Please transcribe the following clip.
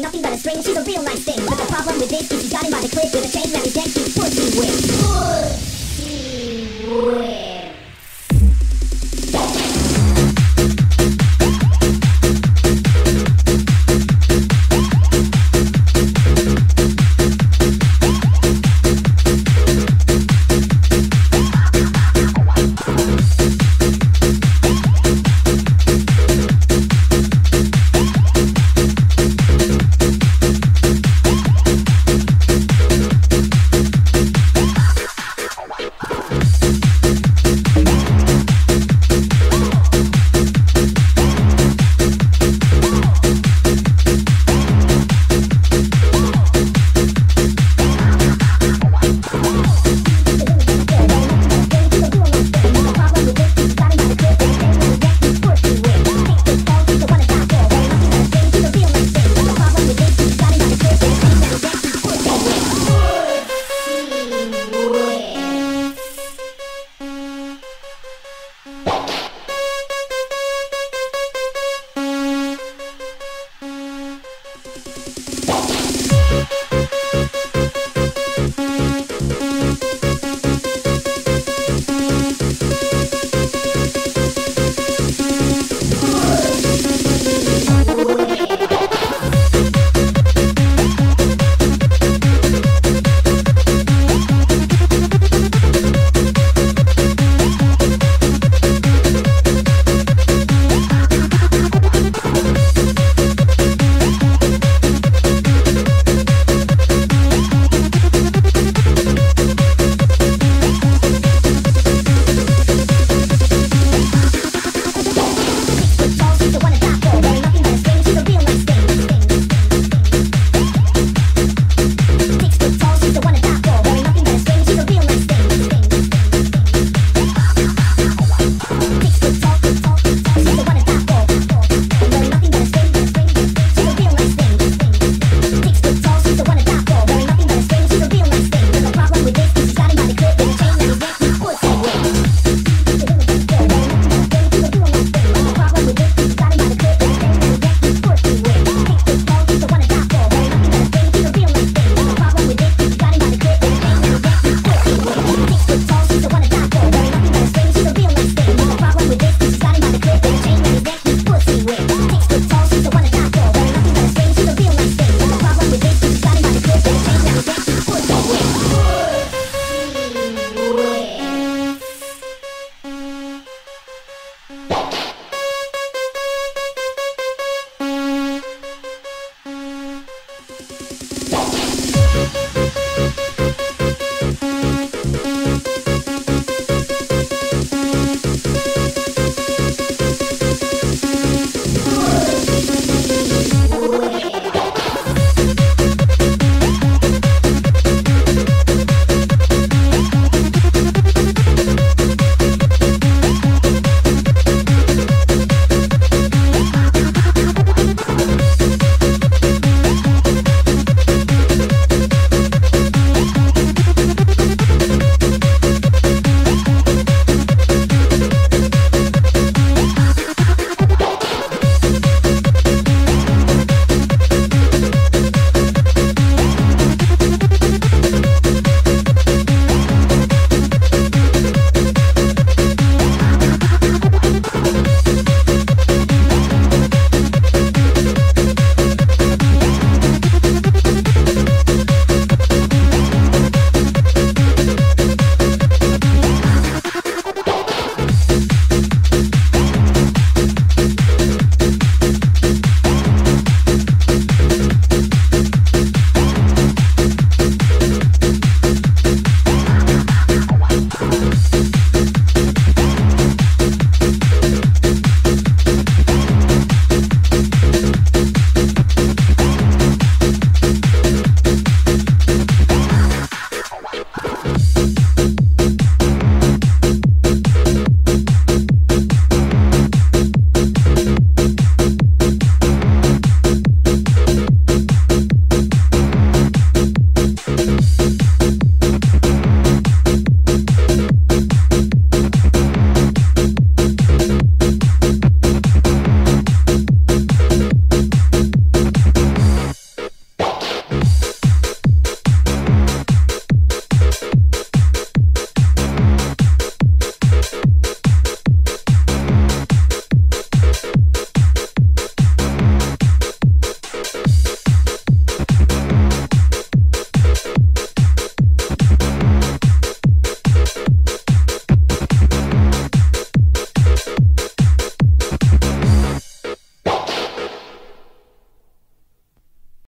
Nothing but a string, she's a real nice thing. But the problem with this is she got him by the clip With a chain and everything, she's pussy whipped you